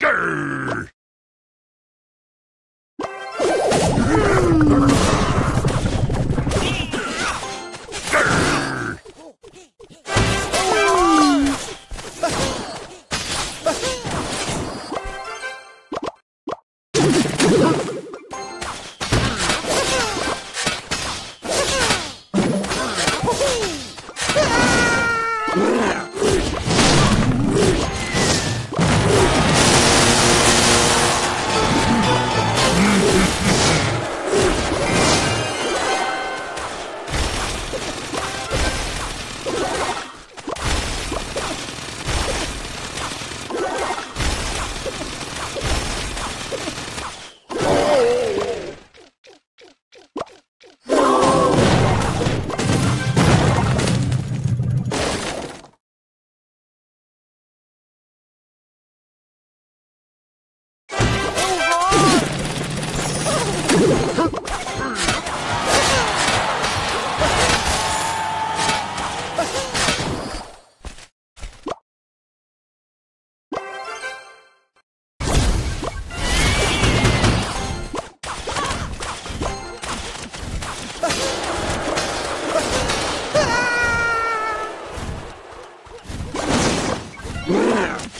根儿。Yeah.